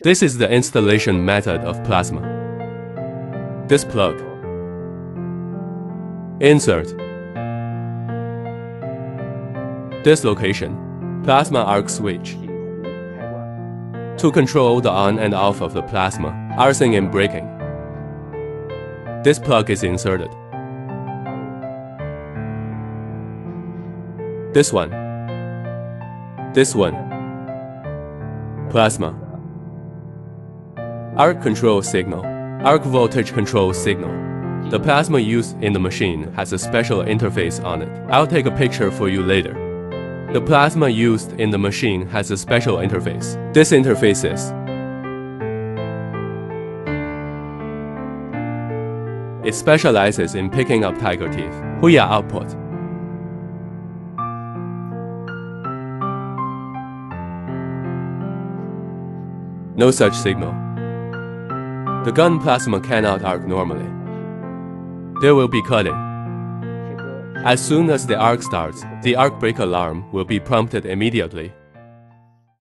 This is the installation method of plasma. This plug. Insert. This location. Plasma arc switch. To control the on and off of the plasma, arcing and breaking. This plug is inserted. This one. This one. Plasma. Arc control signal. Arc voltage control signal. The plasma used in the machine has a special interface on it. I'll take a picture for you later. The plasma used in the machine has a special interface. This interface is It specializes in picking up tiger teeth. Huya output. No such signal. The gun plasma cannot arc normally. There will be cutting. As soon as the arc starts, the arc break alarm will be prompted immediately.